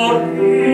for